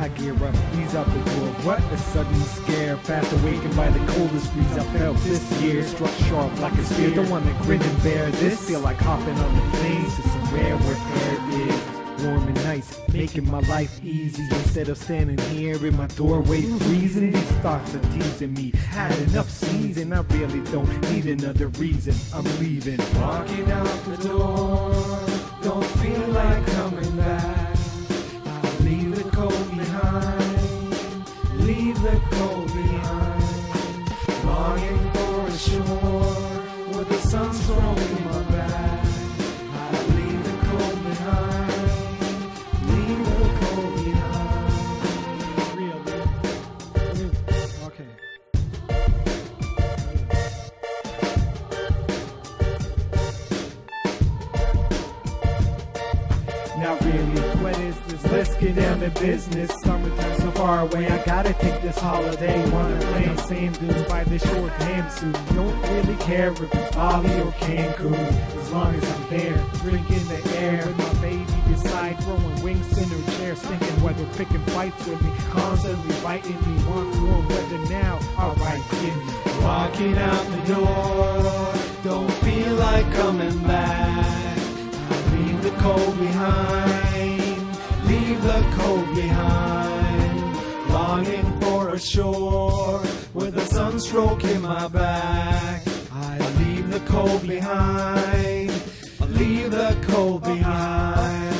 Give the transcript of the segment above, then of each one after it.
I gear up, ease out the door. What a sudden scare. Fast awakened by the coldest breeze I felt this year. Struck sharp like a spear. Don't wanna grin and bear this. Feel like hopping on the planes to somewhere where air is warm and nice, making my life easy instead of standing here in my doorway freezing. These thoughts are teasing me. Had enough season, I really don't need another reason. I'm leaving. Walking out the door, don't feel like Let's get down to business. So far away. I gotta take this holiday. Wanna play on sand dunes by the short ham suit. Don't really care if it's Bali or Cancun. As long as I'm there, drinking the air with my baby beside, throwing wings in her chair, stinking weather, picking fights with me, constantly biting me. Want warm weather now? Alright, give me. Walking out the door, don't feel like coming back. I leave the cold behind, the cold behind. Longing for a shore with the sun stroking my back. I leave the cold behind, leave the cold behind.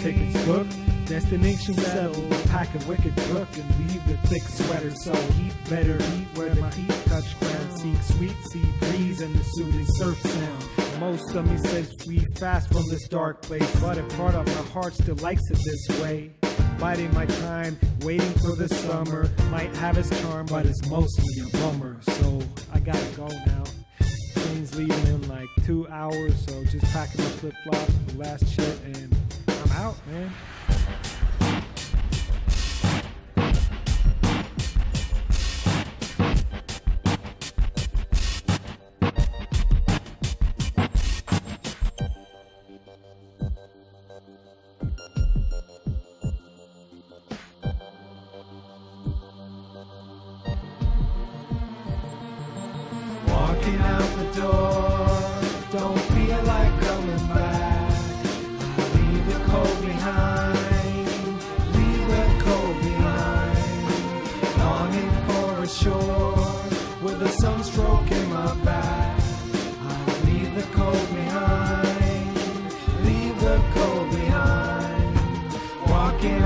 Tickets booked, destination settled. Pack a wicked book and leave the thick sweater. So heat better heat where my feet touch ground. Seek sweet sea breeze and the soothing surf sound. Most of me says flee fast from this dark place, but a part of my heart still likes it this way. Biding my time, waiting for the summer. Might have its charm, but it's mostly a bummer. So I gotta go now. Train's leaving in like two hours, so just packing my flip flops, the last shit, and I'm out, man. Walking out the door, don't feel like coming back. Leave the cold behind, leave the cold behind. Longing for a shore with the sun stroking my back. I leave the cold behind, leave the cold behind. Walking